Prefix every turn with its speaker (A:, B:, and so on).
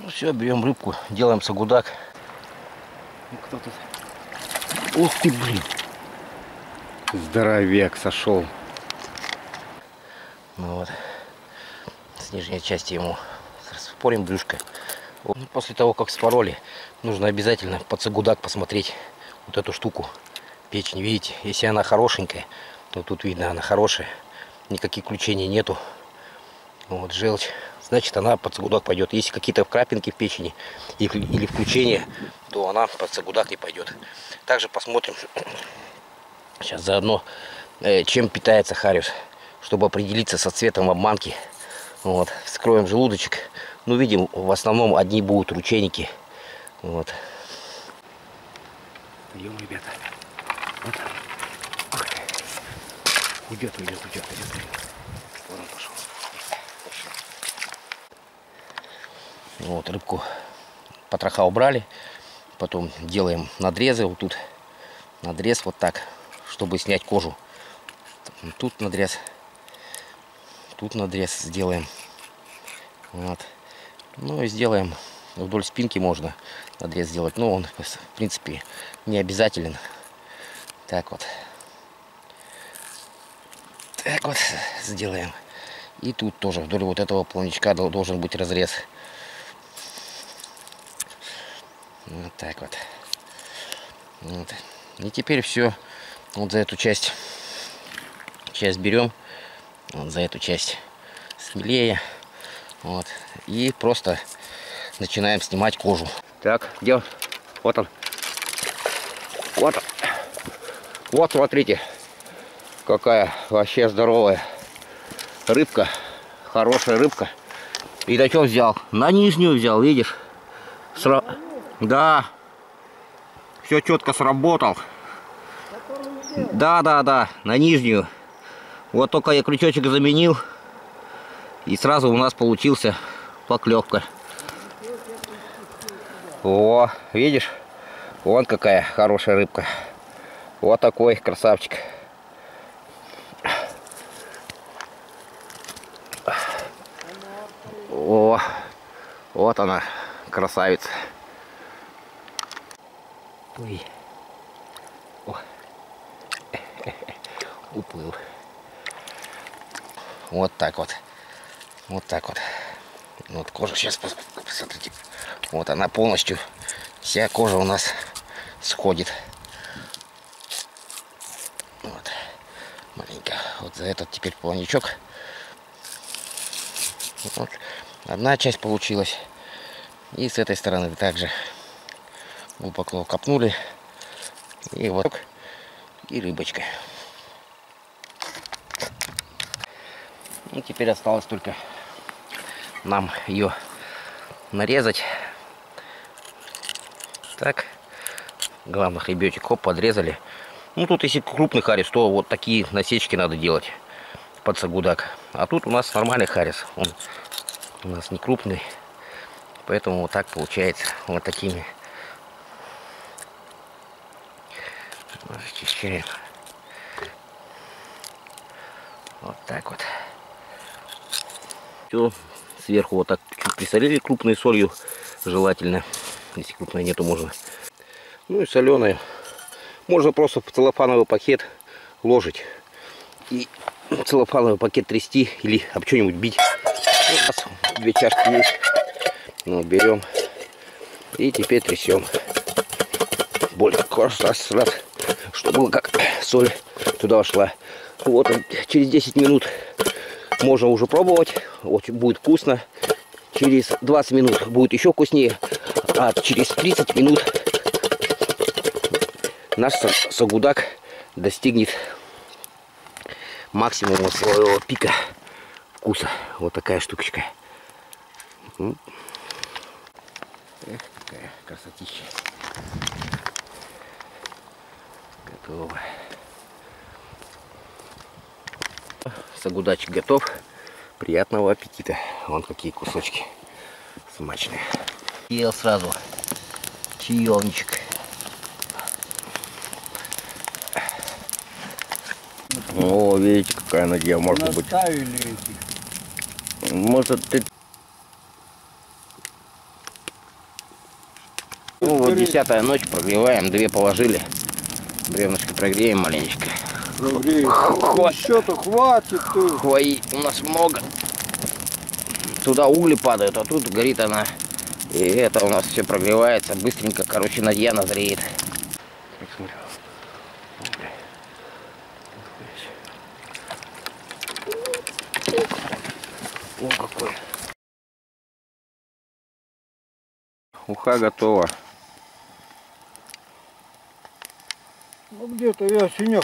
A: Ну все, берем рыбку, делаем сагудак. Ну кто тут? Ух ты, блин. Здоровек сошел. Ну вот. С нижней части ему спорим брюшко. Ну, После того, как спороли, нужно обязательно под сагудак посмотреть вот эту штуку. Печень, видите? Если она хорошенькая, то тут видно, она хорошая. Никаких включений нету. Вот, желчь. Значит, она под сагудак пойдет. Если какие-то крапинки в печени или, включения, то она под сагудак не пойдет. Также посмотрим сейчас заодно, э, чем питается хариус, чтобы определиться со цветом обманки. Вот, вскроем желудочек. Ну, видим, в основном одни будут ручейники. Вот. Пойдем, ребята. Вот. Ой. Уйдет, уйдет, уйдет, уйдет. Вон он пошел. Пошел. Вот, рыбку потроха убрали. Потом делаем надрезы. Вот тут надрез вот так, чтобы снять кожу. Тут надрез. Тут надрез сделаем. Вот. Ну и сделаем вдоль спинки можно надрез сделать. Но он, в принципе, не обязателен. Так вот. Так вот сделаем. И тут тоже вдоль вот этого плавничка должен быть разрез. Вот так вот. вот. И теперь все вот за эту часть. Часть берем вот за эту часть смелее. Вот. И просто начинаем снимать кожу. Так где вот он. Вот он. вот смотрите какая вообще здоровая рыбка. Хорошая рыбка. И на чем взял? На нижнюю взял видишь? Сра... да все четко сработал да да да на нижнюю вот только я крючочек заменил. И сразу у нас получился поклевка. О, видишь? Вон какая хорошая рыбка. Вот такой красавчик. О, вот она, красавица. Ой. О. Уплыл. Вот так вот. Вот так вот. Вот кожа, сейчас посмотрите. Вот она полностью, вся кожа у нас сходит. Вот. Маленько. Вот за этот теперь плавничок. Вот. Одна часть получилась. И с этой стороны также глубоко копнули. И вот и рыбочка. И теперь осталось только нам ее нарезать. Так. Главное, хребетик, хоп, подрезали. Ну, тут если крупный харис, то вот такие насечки надо делать под сагудак. А тут у нас нормальный харис. Он у нас не крупный. Поэтому вот так получается. Вот такими. Очищаем. Вот так вот. Все, сверху вот так чуть присолили крупной солью, желательно. Если крупной нету, можно. Ну и соленая. Можно просто в целлофановый пакет ложить. И целлофановый пакет трясти или об что-нибудь бить. У нас две чашки есть. Ну, берем. И теперь трясем. Более раз, раз, раз. Чтобы как соль туда вошла. Вот через 10 минут можно уже пробовать. Очень будет вкусно. Через 20 минут будет еще вкуснее. А через 30 минут наш сагудак достигнет максимума своего пика вкуса. Вот такая штучка. Эх, какая красотища. Готово. Сагудачик готов. Приятного аппетита. Вон какие кусочки смачные. Ел сразу чаевничек. О, видите, какая надея может быть. Может, ты Ну вот десятая ночь, прогреваем, две положили. Бревнышко прогреем маленечко.
B: Еще-то хватит ты.
A: Хвои у нас много. Туда угли падают, а тут горит она. И это у нас все прогревается. Быстренько, короче, надья назреет. Так, смотрю. О, какой. Уха готова.
B: Где-то я синяк